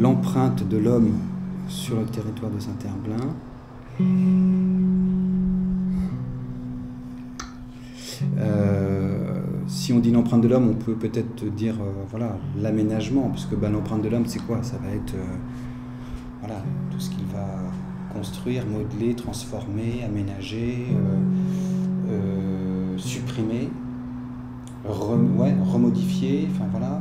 l'empreinte de l'homme sur le territoire de Saint-Herblain. Euh, si on dit l'empreinte de l'homme, on peut peut-être dire euh, voilà l'aménagement, puisque ben, l'empreinte de l'homme, c'est quoi? Ça va être euh, voilà tout ce qu'il va construire, modeler, transformer, aménager, supprimer, remodifier, enfin voilà,